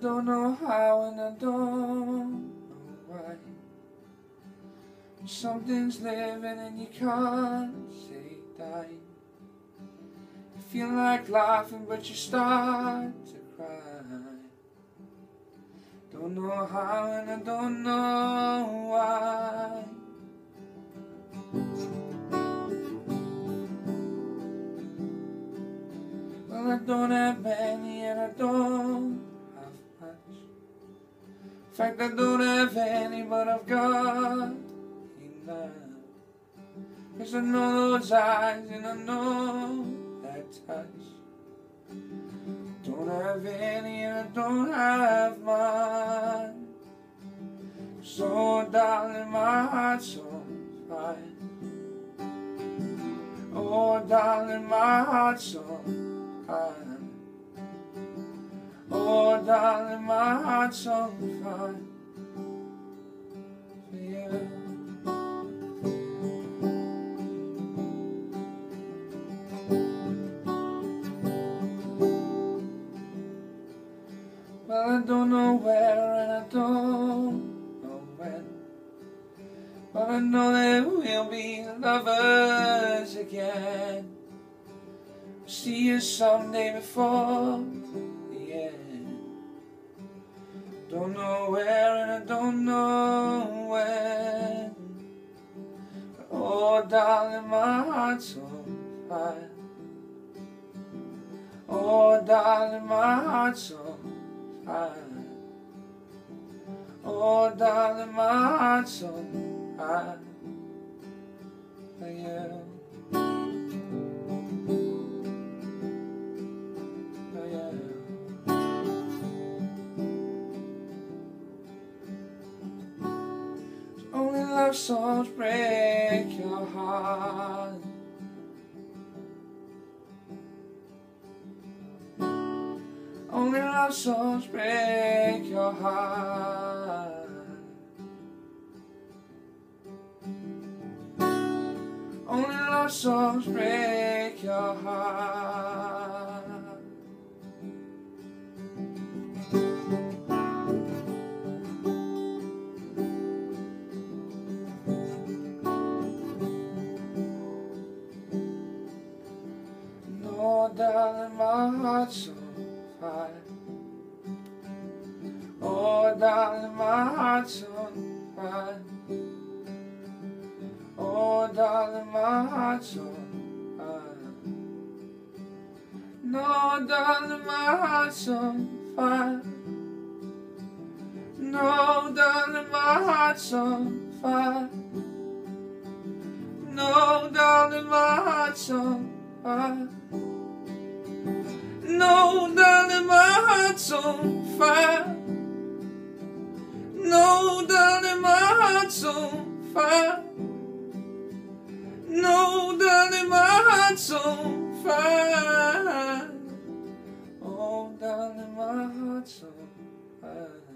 don't know how and I don't know why. Something's living and you can't say die. You feel like laughing but you start to cry. Don't know how and I don't know why. Well, I don't have many and I don't fact, I don't have any, but I've got enough. Cause I know those eyes and I know that touch. Don't have any and I don't have mine So, darling, my heart's on fire. Oh, darling, my heart's on fire. Oh, darling, my heart's on fire for you. Well, I don't know where and I don't know when. But I know that we'll be lovers again. See you someday before end. Don't know where and I don't know when. Oh, darling, my heart's on fire. Oh, darling, my heart's on fire. Oh, darling, my heart's on fire for you. Love songs break your heart. Only love songs break your heart. Only love songs break your heart. My heart's on fire. Oh, darling, my heart's on fire. Oh, darling, my heart's on fire. No, darling, my heart's on fire. No, darling, my heart's on fire. No, darling, my heart's on fire. Heart's on fire. No, darling, my heart's on fire. No, darling, my heart's on fire. Oh, darling, my heart's on fire.